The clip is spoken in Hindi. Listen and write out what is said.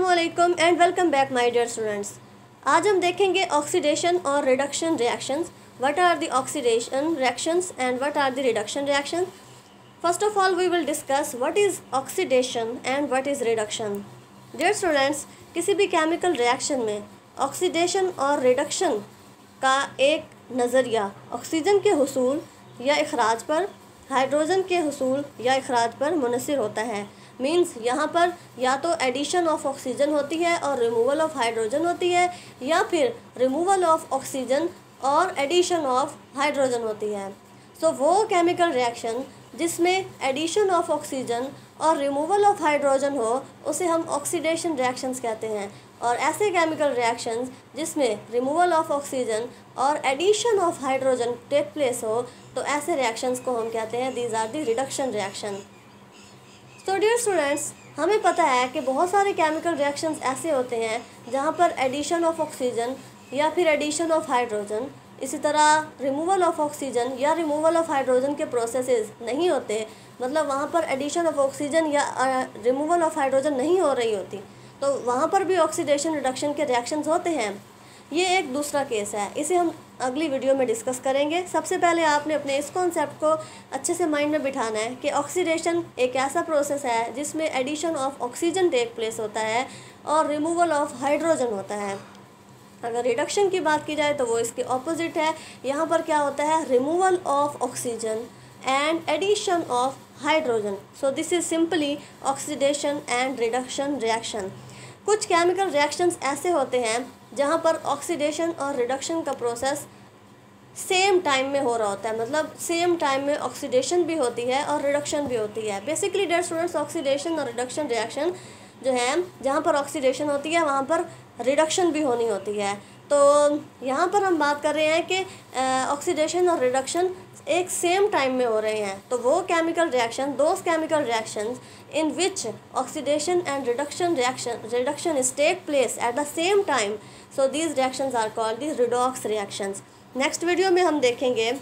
वालेकुम and welcome back my dear students आज हम देखेंगे ऑक्सीडेशन और reduction reactions what are the oxidation reactions and what are the reduction reactions first of all we will discuss what is oxidation and what is reduction dear students किसी भी केमिकल रिएक्शन में ऑक्सीडेशन और रिडक्शन का एक नज़रिया ऑक्सीजन के हसूल या अखराज पर हाइड्रोजन के हसूल या अखराज पर मुनसर होता है। मीन्स यहाँ पर या तो एडिशन ऑफ़ ऑक्सीजन होती है और रिमूवल ऑफ़ हाइड्रोजन होती है या फिर रिमूवल ऑफ़ ऑक्सीजन और एडिशन ऑफ़ हाइड्रोजन होती है। सो so, वो केमिकल रिएक्शन जिसमें एडिशन ऑफ़ ऑक्सीजन और रिमूवल ऑफ़ हाइड्रोजन हो उसे हम ऑक्सीडेशन रिएक्शंस कहते हैं। और ऐसे केमिकल रिएक्शंस जिसमें रिमूवल ऑफ़ ऑक्सीजन और addition of hydrogen take place हो तो ऐसे रिएक्शंस को हम कहते हैं these are the reduction reaction तो डियर स्टूडेंट्स हमें पता है कि बहुत सारे केमिकल रिएक्शंस ऐसे होते हैं जहाँ पर एडिशन ऑफ़ ऑक्सीजन या फिर एडिशन ऑफ़ हाइड्रोजन इसी तरह रिमूवल ऑफ़ ऑक्सीजन या रिमूवल ऑफ़ हाइड्रोजन के प्रोसेसेस नहीं होते मतलब वहाँ पर एडिशन ऑफ़ ऑक्सीजन या रिमूवल ऑफ़ हाइड्रोजन नहीं हो रही होती। तो वहाँ पर भी ऑक्सीडेशन रिडक्शन के रिएक्शंस होते हैं। ये एक दूसरा केस है। इसे हम अगली वीडियो में डिस्कस करेंगे। सबसे पहले आपने अपने इस कॉन्सेप्ट को अच्छे से माइंड में बिठाना है कि ऑक्सीडेशन एक ऐसा प्रोसेस है जिसमें addition of oxygen take place होता है और रिमूवल ऑफ़ हाइड्रोजन होता है। अगर रिडक्शन की बात की जाए तो वो इसके ऑपोजिट है। यहाँ पर क्या होता है? Removal of oxygen and addition of hydrogen so this is simply oxidation and reduction reaction कुछ केमिकल रिएक्शंस ऐसे होते हैं जहाँ पर ऑक्सीडेशन और रिडक्शन का प्रोसेस सेम टाइम में हो रहा होता है। मतलब सेम टाइम में ऑक्सीडेशन भी होती है और रिडक्शन भी होती है। बेसिकली डेयर स्टूडेंट्स ऑक्सीडेशन और रिडक्शन रिएक्शन जो है, जहाँ पर ऑक्सीडेशन होती है, वहाँ पर रिडक्शन भी होनी होती है। तो यहाँ पर हम बात कर रहे हैं कि ऑक्सीडेशन और रिडक्शन एक सेम टाइम में हो रहे हैं। तो वो chemical reaction those chemical reaction in which oxidation and reduction reaction reduction is take place at the same time so these reactions are called these redox reactions next video में हम देखेंगे